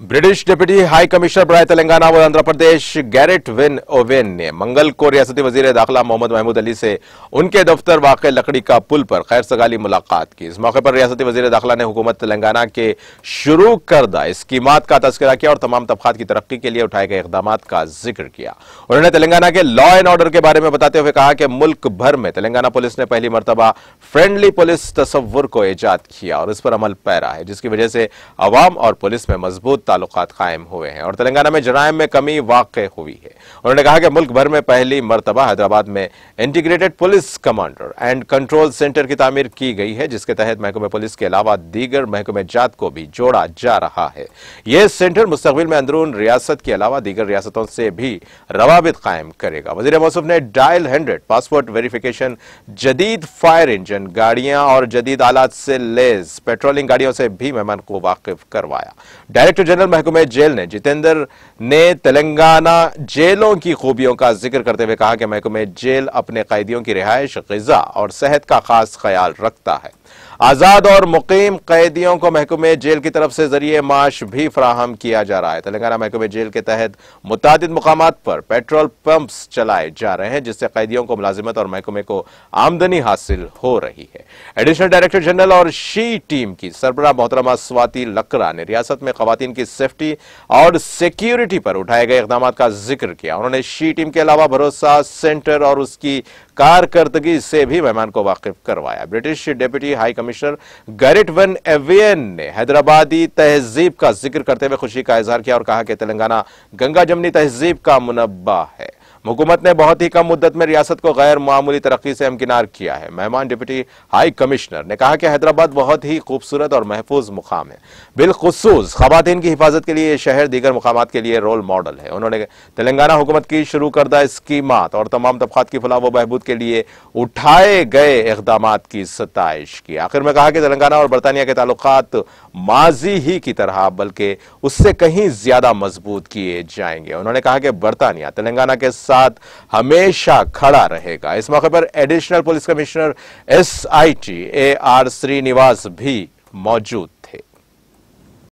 British deputy high commissioner बराए तेलंगाना और Andhra Pradesh, Gareth Wynn Owen ने मंगल को रियासती वज़ीर दाखिला मोहम्मद महमूद अली से उनके दफ्तर वाक़ लकड़ी का पुल पर खैर सगाली मुलाकात की। इस मौके पर रियासती वज़ीर दाखिला ने हुकूमत तेलंगाना के शुरू करदा स्कीमात का तस्करा किया और तमाम तबकात की तरक्की के लिए उठाए गए इकदाम का ज़िक्र किया। उन्होंने तेलंगाना के लॉ एंड ऑर्डर के बारे में बताते हुए कहा कि मुल्क भर में तेलंगाना पुलिस ने पहली मरतबा फ्रेंडली पुलिस तस्वुर को ईजाद किया और इस पर अमल पैरा है, जिसकी वजह से अवाम और पुलिस में मज़बूत ताल्लुक कायम हुए हैं और तेलंगाना में जराइम में कमी वाक़ हुई है। उन्होंने कहा कि मुल्क भर में पहली मरतबा हैदराबाद में integrated police commander and control centre की तामीर की गई है, जिसके तहत महकमे पुलिस के अलावा दीगर महकमे जात को भी जोड़ा जा रहा है। यह सेंटर मुस्तबिल में अंदरून रियासत के अलावा दीगर रियासतों से भी रवाबित कायम करेगा। वज़ीर मौसफ ने डायल हंड्रेड पासपोर्ट वेरिफिकेशन, जदीद फायर इंजन गाड़ियाँ और जदीद आलात से लेस पेट्रोलिंग गाड़ियों से भी मेहमान को वाकिफ करवाया। डायरेक्टर जनरल महकमे जेल ने जितेंद्र ने तेलंगाना जेलों की खूबियों का ज़िक्र करते हुए कहा कि महकमे जेल अपने कैदियों की रिहायश गजा और सेहत का खास ख्याल रखता है। आज़ाद और मुकीम कैदियों को महकमे जेल की तरफ़ से ज़रिए माश भी फ्राहम किया जा रहा है। तेलंगाना महकमे जेल के तहत मुताद मकाम पर पेट्रोल पंप्स चलाए जा रहे हैं, जिससे कैदियों को मुलाजिमत और महकमे को आमदनी हासिल हो रही है। एडिशनल डायरेक्टर जनरल और शी टीम की सरबरा मोहतरमा स्वाति लकरा ने रियासत में खातन की सेफ्टी और सिक्योरिटी पर उठाए गए इकदाम का ज़िक्र किया। उन्होंने शी टीम के अलावा भरोसा सेंटर और उसकी कारकर्दगी से भी मेहमान को वाकिफ करवाया। British deputy high commissioner Gareth Wynn Owen ने हैदराबादी तहजीब का ज़िक्र करते हुए खुशी का इजहार किया और कहा कि तेलंगाना गंगा जमनी तहजीब का मुनबा है। हुकूमत ने बहुत ही कम मुद्दत में रियासत को गैर मामूली तरक्की से हमकिनार किया है। मेहमान डिप्टी हाई कमिश्नर ने कहा कि हैदराबाद बहुत ही खूबसूरत और महफूज मुकाम है। बिलखसूस खातन की हिफाजत के लिए शहर दीगर मुकाम के लिए रोल मॉडल है। उन्होंने तेलंगाना हुकूमत की शुरू करदा स्कीमात और तमाम तबकात की फलाह व बहबूद के लिए उठाए गए इकदाम की सतश की। आखिर में कहा कि तेलंगाना और बरतानिया के ताल्लुक माजी ही की तरह, बल्कि उससे कहीं ज़्यादा मज़बूत किए जाएँगे। उन्होंने कहा कि बरतानिया, तेलंगाना के साथ हमेशा खड़ा रहेगा। इस मौके पर additional police commissioner S I T A R Srinivas भी मौजूद